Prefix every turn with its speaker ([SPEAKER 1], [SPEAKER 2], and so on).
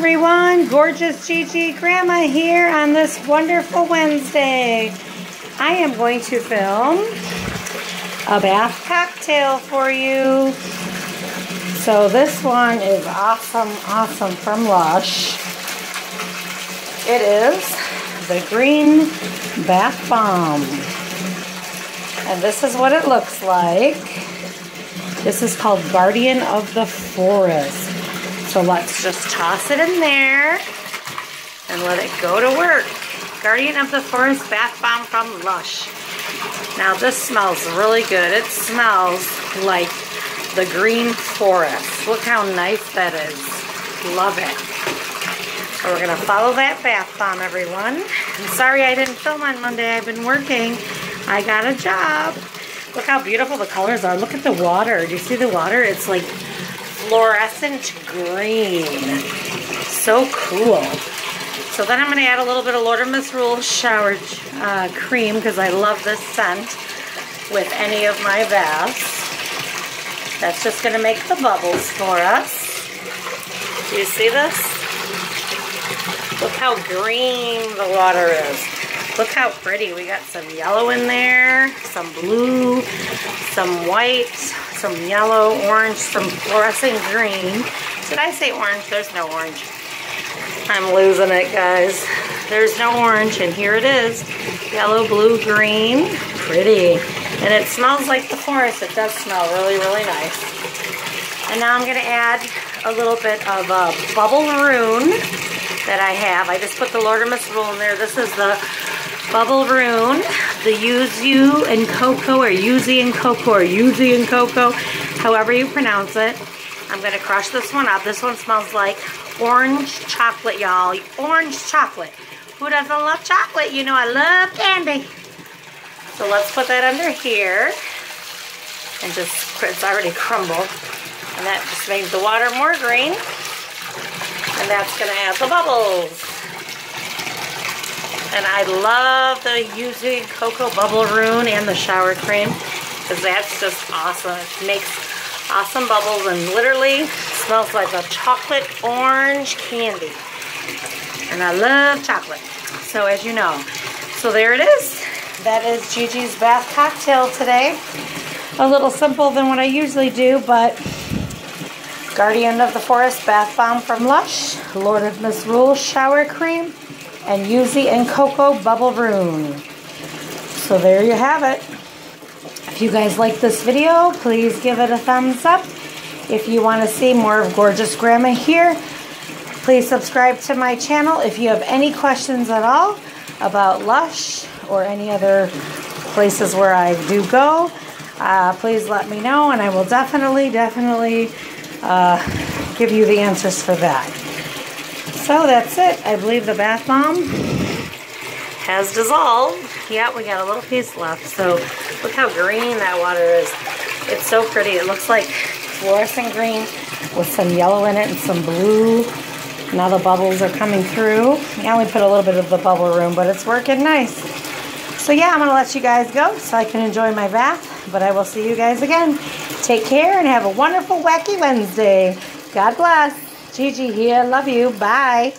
[SPEAKER 1] everyone, gorgeous Gigi Grandma here on this wonderful Wednesday. I am going to film a bath cocktail for you. So this one is awesome, awesome from Lush. It is the Green Bath Bomb. And this is what it looks like. This is called Guardian of the Forest. So let's just toss it in there and let it go to work. Guardian of the Forest Bath Bomb from Lush. Now this smells really good. It smells like the green forest. Look how nice that is. Love it. So we're going to follow that bath bomb, everyone. I'm sorry I didn't film on Monday. I've been working. I got a job. Look how beautiful the colors are. Look at the water. Do you see the water? It's like fluorescent green. So cool. So then I'm going to add a little bit of Lord of Misrule shower uh, cream because I love this scent with any of my baths. That's just going to make the bubbles for us. Do you see this? Look how green the water is. Look how pretty. We got some yellow in there, some blue, some white, some yellow, orange, some fluorescent green. Did I say orange? There's no orange. I'm losing it, guys. There's no orange, and here it is. Yellow, blue, green. Pretty. And it smells like the forest. It does smell really, really nice. And now I'm going to add a little bit of uh, Bubbleroon that I have. I just put the Lord of Misrule in there. This is the Bubbleroon, the Yuzu and Cocoa, or Yuzi and Cocoa, or Yuzi and Cocoa, however you pronounce it. I'm going to crush this one up. This one smells like orange chocolate, y'all. Orange chocolate. Who doesn't love chocolate? You know I love candy. So let's put that under here. And just, it's already crumbled. And that just makes the water more green. And that's going to add the bubbles. And I love the using Cocoa Bubbleroon and the shower cream because that's just awesome. It makes awesome bubbles and literally smells like a chocolate orange candy. And I love chocolate. So as you know. So there it is. That is Gigi's bath cocktail today. A little simple than what I usually do, but Guardian of the Forest Bath Bomb from Lush, Lord of Misrule Shower Cream, and Yuzi and Cocoa Bubbleroon. So there you have it. If you guys like this video, please give it a thumbs up. If you want to see more of Gorgeous Grandma here, please subscribe to my channel. If you have any questions at all about Lush or any other places where I do go, uh, please let me know and I will definitely, definitely uh, give you the answers for that. So that's it. I believe the bath bomb has dissolved. Yeah, we got a little piece left. So look how green that water is. It's so pretty. It looks like fluorescent green with some yellow in it and some blue. Now the bubbles are coming through. I only put a little bit of the Bubbleroon, but it's working nice. So yeah, I'm going to let you guys go so I can enjoy my bath. But I will see you guys again. Take care and have a wonderful Wacky Wednesday. God bless. Gigi here. Love you. Bye.